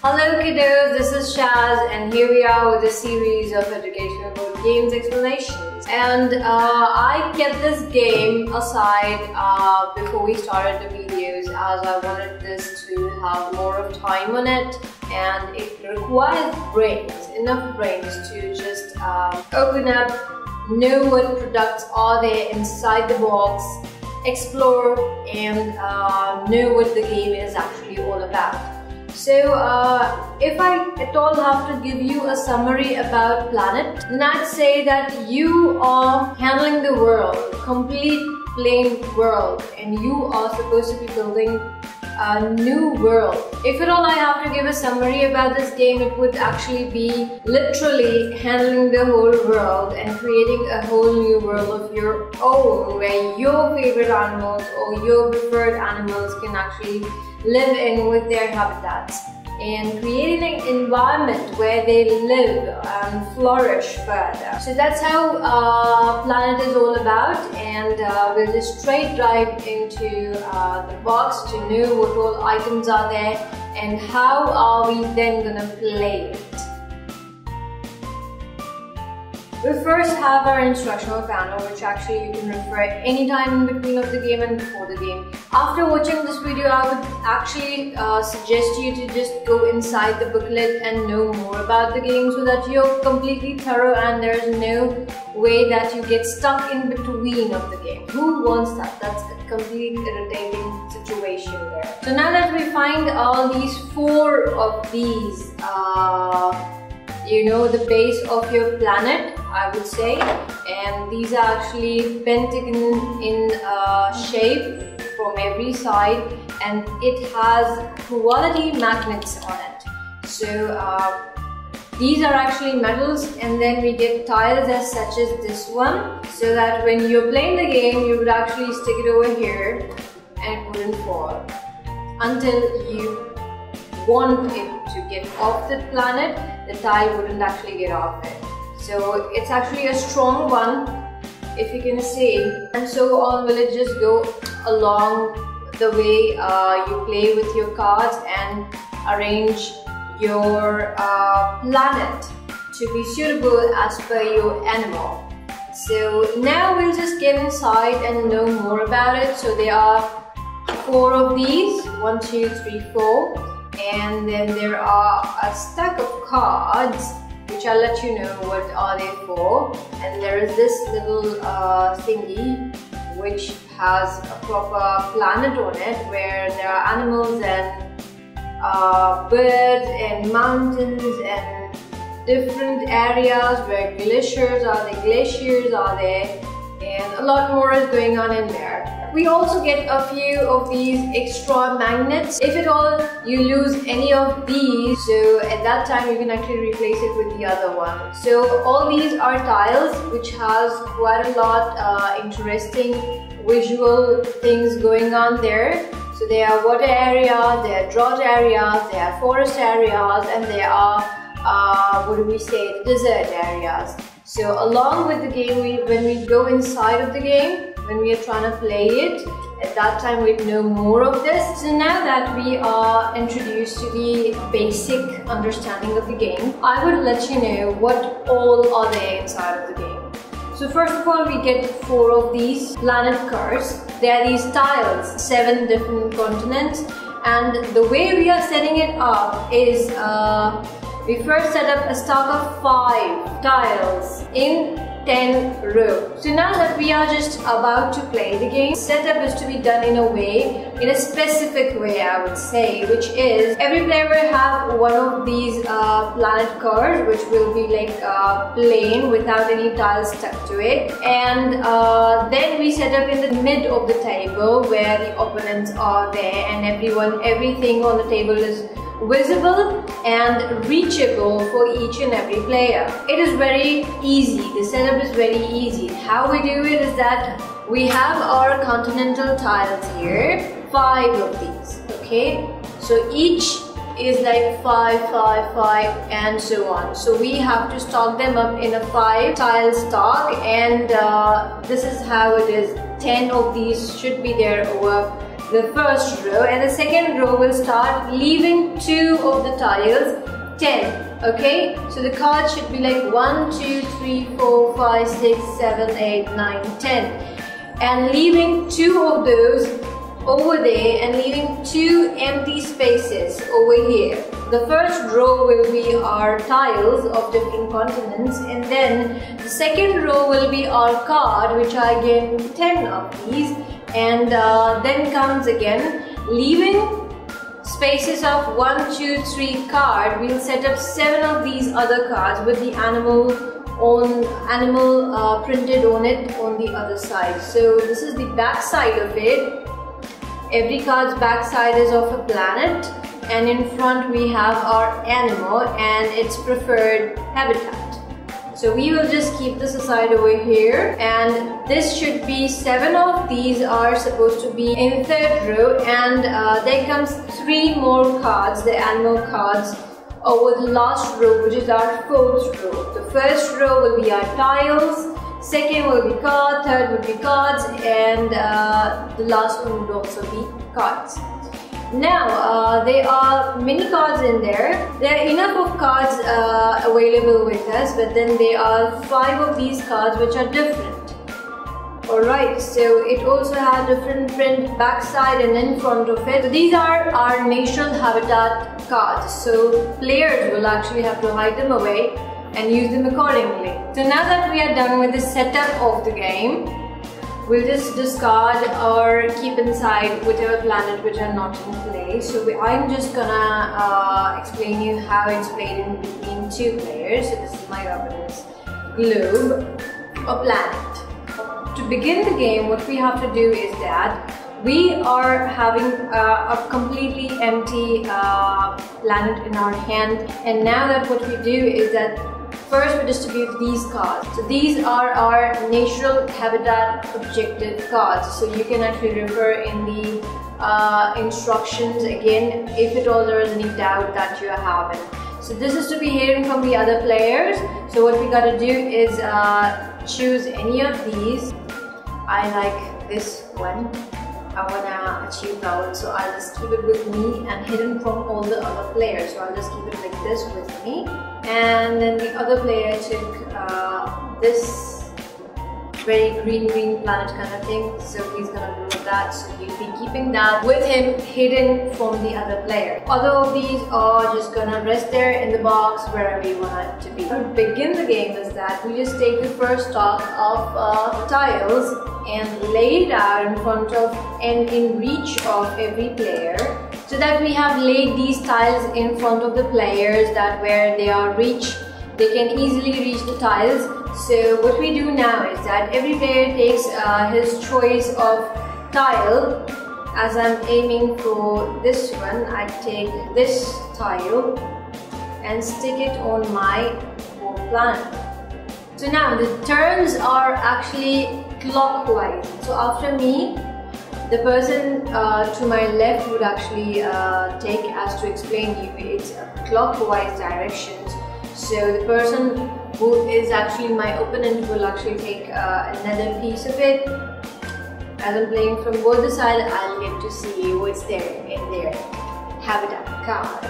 Hello kiddos, this is Shaz and here we are with a series of educational board games explanations. And uh, I kept this game aside uh, before we started the videos as I wanted this to have more of time on it and it requires brains, enough brains to just uh, open up, know what products are there inside the box, explore and uh, know what the game is actually all about. So uh, if I at all have to give you a summary about planet, then I'd say that you are handling the world, complete plain world, and you are supposed to be building a new world. If at all I have to give a summary about this game, it would actually be literally handling the whole world and creating a whole new world of your own where your favorite animals or your preferred animals can actually live in with their habitats and creating an environment where they live and flourish further. So that's how uh, Planet is all about and uh, we'll just straight dive into uh, the box to know what all items are there and how are we then gonna play We first have our instructional panel which actually you can refer anytime in between of the game and before the game. After watching this video I would actually uh, suggest you to just go inside the booklet and know more about the game so that you're completely thorough and there's no way that you get stuck in between of the game. Who wants that? That's a complete irritating situation there. So now that we find all these four of these uh, you know the base of your planet I would say. And these are actually pentagon in uh, shape from every side and it has quality magnets on it. So uh, these are actually metals and then we get tiles as such as this one so that when you're playing the game you would actually stick it over here and it wouldn't fall until you want it to get off the planet the tile wouldn't actually get off it so it's actually a strong one if you can say. and so on will it just go along the way uh, you play with your cards and arrange your uh, planet to be suitable as per your animal. So now we'll just get inside and know more about it. So there are four of these, one, two, three, four. And then there are a stack of cards which I'll let you know what are they for. And there is this little uh, thingy which has a proper planet on it where there are animals and uh, birds and mountains and different areas where glaciers are there, glaciers are there and a lot more is going on in there. We also get a few of these extra magnets. If at all you lose any of these, so at that time you can actually replace it with the other one. So all these are tiles which has quite a lot uh, interesting visual things going on there. So there are water areas, there are drought areas, there are forest areas and there are, uh, what do we say, desert areas. So along with the game, we, when we go inside of the game, when we are trying to play it. At that time we'd know more of this. So now that we are introduced to the basic understanding of the game, I would let you know what all are there inside of the game. So first of all, we get four of these planet cards. They are these tiles, seven different continents. And the way we are setting it up is uh, we first set up a stack of five tiles in 10 row. So now that we are just about to play the game, setup is to be done in a way, in a specific way I would say, which is every player will have one of these uh, planet cards which will be like uh, plain without any tiles stuck to it and uh, then we set up in the mid of the table where the opponents are there and everyone, everything on the table is visible and reachable for each and every player. It is very easy, the setup is very easy. How we do it is that we have our continental tiles here, five of these, okay? So each is like five, five, five, and so on. So we have to stock them up in a five tile stock and uh, this is how it is. 10 of these should be there over the first row and the second row will start leaving two of the tiles 10 okay? So the cards should be like 1 2 3 4 5 6 7 8 9 10 and leaving two of those over there and leaving two empty spaces over here. The first row will be our tiles of different continents and then the second row will be our card which I get 10 of these and uh, then comes again leaving spaces of one, two, three card we'll set up 7 of these other cards with the animal on animal uh, printed on it on the other side so this is the back side of it Every card's back side is of a planet and in front we have our animal and its preferred habitat. So we will just keep this aside over here and this should be seven of these are supposed to be in third row and uh, there comes three more cards, the animal cards over the last row which is our fourth row. The first row will be our tiles, Second will be card, third will be cards, and uh, the last one would also be cards. Now, uh, there are many cards in there. There are enough of cards uh, available with us, but then there are five of these cards which are different. Alright, so it also has different print backside and in front of it. So these are our natural habitat cards. So players will actually have to hide them away and use them accordingly. So now that we are done with the setup of the game, we'll just discard or keep inside whichever planet which are not in play. So we, I'm just gonna uh, explain you how it's played in between two players. So this is my opponent's globe or planet. To begin the game, what we have to do is that we are having uh, a completely empty uh, planet in our hand and now that what we do is that First, we distribute these cards. So these are our natural habitat objective cards. So you can actually refer in the uh, instructions again if at all there is any doubt that you are having. So this is to be hearing from the other players. So what we gotta do is uh, choose any of these. I like this one. I wanna achieve that. So I'll just keep it with me and hidden from all the other players. So I'll just keep it like this with me and then the other player took uh, this very green green planet kind of thing so he's gonna do that so he'll be keeping that with him hidden from the other player. Although these are just gonna rest there in the box wherever you want it to be. To begin the game is that we just take the first stock of uh, tiles and lay it out in front of and in reach of every player so that we have laid these tiles in front of the players that where they are reach they can easily reach the tiles so what we do now is that every player takes uh, his choice of tile. As I'm aiming for this one I take this tile and stick it on my planet so now the turns are actually clockwise. So after me the person uh, to my left would actually uh, take as to explain you it's clockwise directions. So the person who is actually my opponent will actually take uh, another piece of it. As I'm playing from both the side, I'll get to see what's there in their habitat card.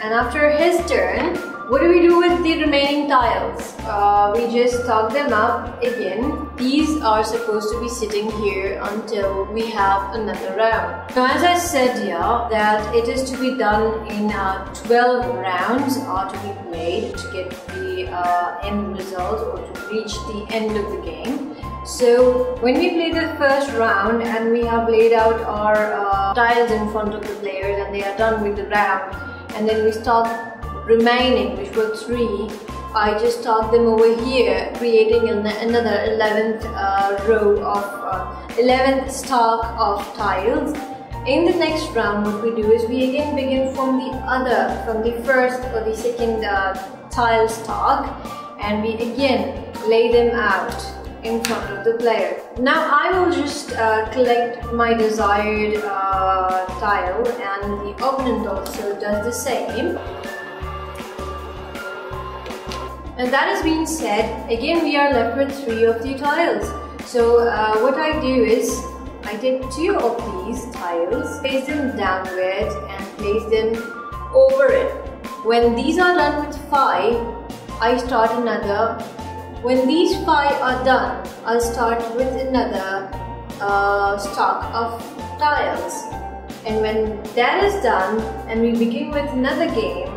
And after his turn, what do we do with the remaining tiles? Uh, we just tuck them up again. These are supposed to be sitting here until we have another round. Now as I said yeah, that it is to be done in uh, 12 rounds are to be played to get the uh, end result or to reach the end of the game. So when we play the first round and we have laid out our uh, tiles in front of the players and they are done with the round and then we start remaining, which were three, I just tucked them over here, creating an, another 11th uh, row of, uh, 11th stack of tiles. In the next round, what we do is we again begin from the other, from the first or the second uh, tile stock and we again lay them out in front of the player. Now I will just uh, collect my desired uh, tile and the opponent also does the same. And that has been said, again we are left with three of the tiles. So uh, what I do is, I take two of these tiles, place them downward and place them over it. When these are done with 5, I start another. When these 5 are done, I'll start with another uh, stock of tiles. And when that is done and we begin with another game,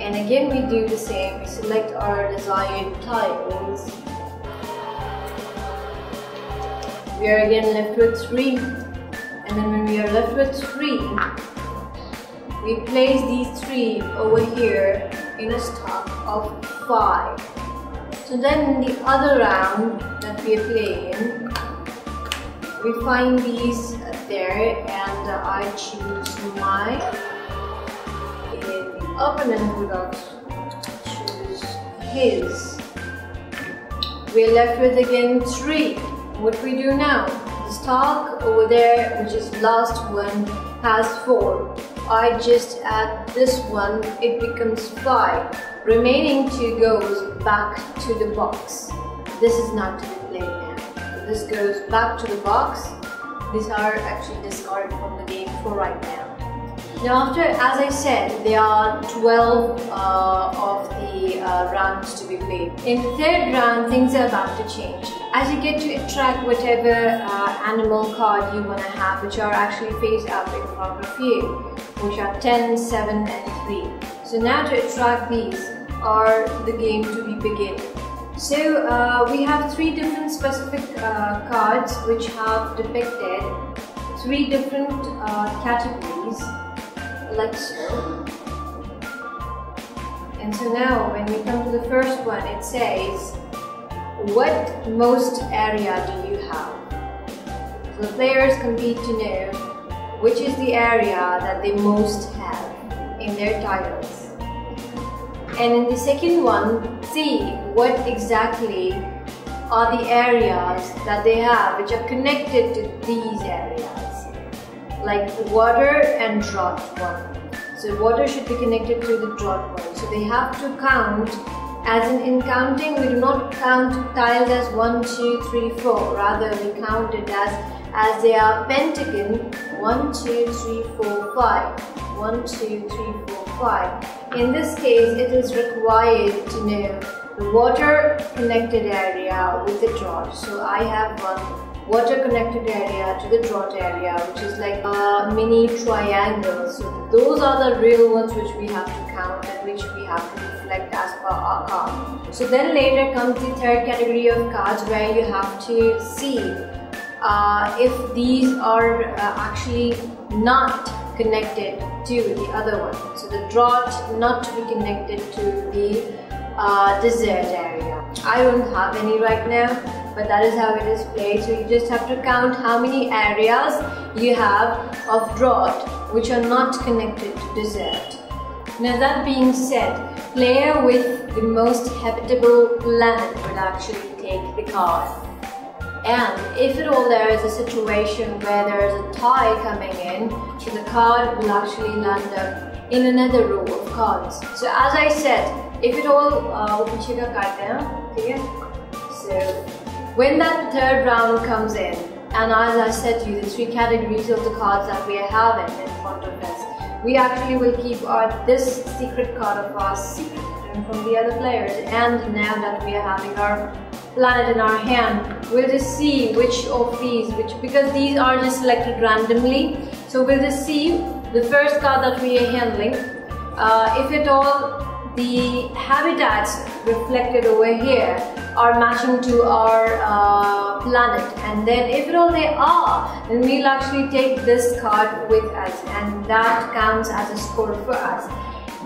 and again we do the same, we select our desired tiles. We are again left with 3 and then when we are left with 3, we place these 3 over here in a stock of 5. So then in the other round that we are playing, we find these there and I choose my opponent would choose his. We're left with again three. What we do now? The stock over there, which is last one, has four. I just add this one, it becomes five. Remaining two goes back to the box. This is not to be played now. So this goes back to the box. These are actually discarded from the game for right now. Now after, as I said, there are 12 uh, of the uh, rounds to be played. In the third round, things are about to change. As you get to attract whatever uh, animal card you want to have, which are actually faced out in front of you, which are 10, 7 and 3. So now to attract these are the game to be begin. So uh, we have three different specific uh, cards which have depicted three different uh, categories like. And so now when we come to the first one, it says, what most area do you have? So the players compete to know which is the area that they most have in their tiles. And in the second one, see what exactly are the areas that they have which are connected to these areas like water and drought one. So water should be connected to the drought one. So they have to count as in, in counting we do not count tiles as 1, 2, 3, 4. Rather we count it as as they are pentagon 1, 2, 3, 4, 5. 1, 2, 3, 4, 5. In this case it is required to know the water connected area with the drought. So I have one water connected area to the drought area which is like a mini triangle. So those are the real ones which we have to count and which we have to reflect as per our card so then later comes the third category of cards where you have to see uh, if these are uh, actually not connected to the other one. So the drought not to be connected to the uh, desert area I don't have any right now but that is how it is played. So you just have to count how many areas you have of drought which are not connected to desert. Now that being said, player with the most habitable planet will actually take the card. And if at all there is a situation where there is a tie coming in, so the card will actually land up in another row of cards. So as I said, if it all uh, So when that third round comes in, and as I said to you, the three categories of the cards that we are having in front of us, we actually will keep our this secret card of ours secret from the other players. And now that we are having our planet in our hand, we'll just see which of these, which because these are just selected randomly, so we'll just see the first card that we are handling. Uh, if at all the habitats reflected over here are matching to our uh, planet. And then if at all they are then we'll actually take this card with us and that counts as a score for us.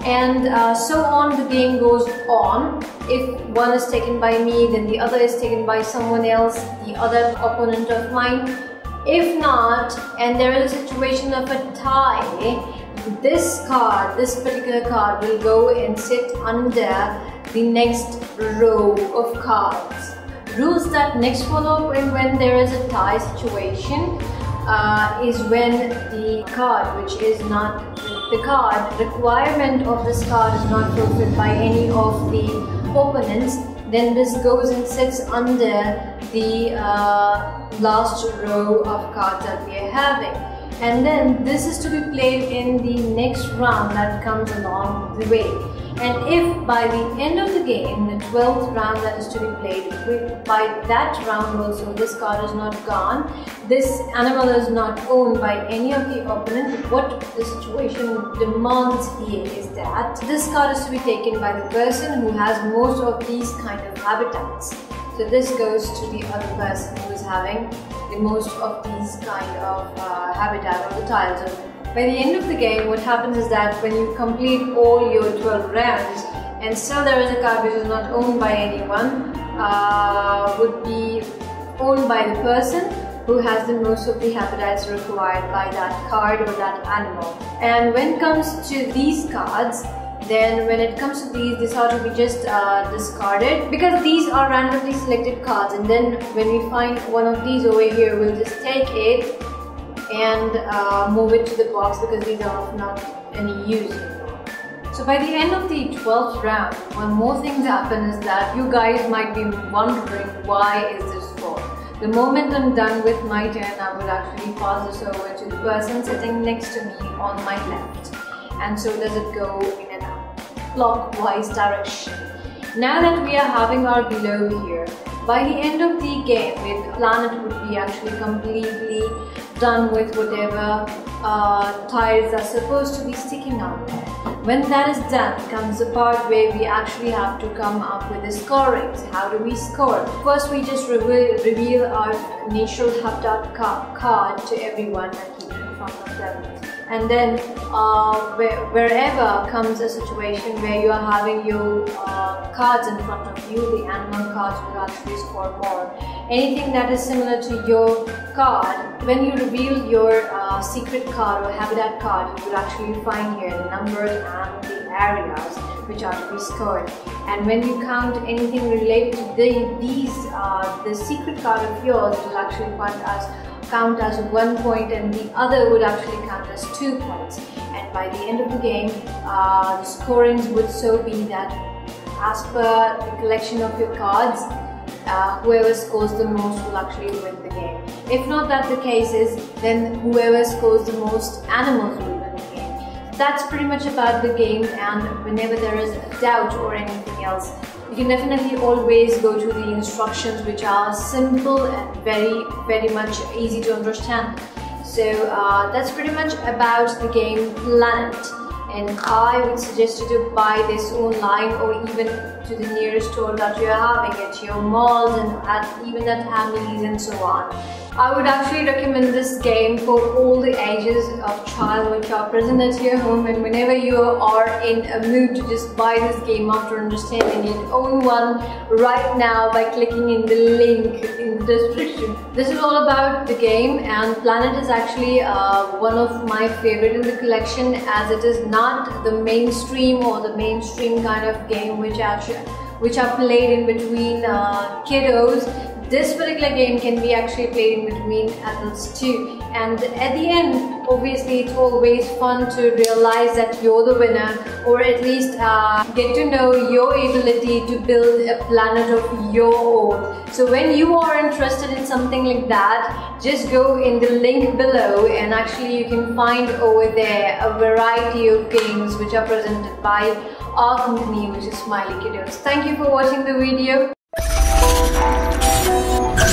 And uh, so on the game goes on. If one is taken by me then the other is taken by someone else the other opponent of mine. If not and there is a situation of a tie this card, this particular card will go and sit under the next row of cards. Rules that next follow when, when there is a tie situation uh, is when the card which is not the card requirement of this card is not fulfilled by any of the opponents then this goes and sits under the uh, last row of cards that we are having. And then this is to be played in the next round that comes along the way. And if by the end of the game, the 12th round that is to be played, by that round also this card is not gone, this animal is not owned by any of the opponent, what the situation demands here is that this card is to be taken by the person who has most of these kind of habitats. So this goes to the other person who having the most of these kind of uh, habitat or the tiles by the end of the game, what happens is that when you complete all your 12 rounds, and still there is a card which is not owned by anyone, uh, would be owned by the person who has the most of the habitats required by that card or that animal. And when it comes to these cards, then when it comes to these, these are to be just uh, discarded because these are randomly selected cards and then when we find one of these over here, we'll just take it and uh, move it to the box because these are of not any use So by the end of the 12th round, one more thing happen is that you guys might be wondering why is this for. The moment I'm done with my turn, I will actually pass this over to the person sitting next to me on my left. And so does it go in a clockwise direction. Now that we are having our below here, by the end of the game, the planet would be actually completely done with whatever uh, tiles are supposed to be sticking out there. When that is done, comes the part where we actually have to come up with the scorings. How do we score? First, we just reveal, reveal our natural habitat card to everyone and keep in front of them and then uh, where, wherever comes a situation where you are having your uh, cards in front of you, the animal cards will actually score more. Anything that is similar to your card, when you reveal your uh, secret card or habitat card, you will actually find here the numbers and the areas which are to be scored. And when you count anything related to the, these, uh, the secret card of yours, it will actually count as count as one point and the other would actually count as two points. And by the end of the game, uh, the scorings would so be that as per the collection of your cards, uh, whoever scores the most will actually win the game. If not that the case is, then whoever scores the most animals will win the game. That's pretty much about the game and whenever there is a doubt or anything else, you can definitely always go to the instructions which are simple and very very much easy to understand so uh, that's pretty much about the game Planet and I would suggest you to buy this online or even to the nearest store that you are having at your malls and at, even at Hamleys and so on. I would actually recommend this game for all the ages of child which are present at your home and whenever you are in a mood to just buy this game after understanding it, own one right now by clicking in the link in the description. This is all about the game and Planet is actually uh, one of my favorite in the collection as it is not the mainstream or the mainstream kind of game which actually which are played in between uh, kiddos this particular game can be actually played in between adults too and at the end obviously it's always fun to realize that you're the winner or at least uh, get to know your ability to build a planet of your own so when you are interested in something like that just go in the link below and actually you can find over there a variety of games which are presented by our company which is Smily Kiddos. Thank you for watching the video.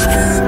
You.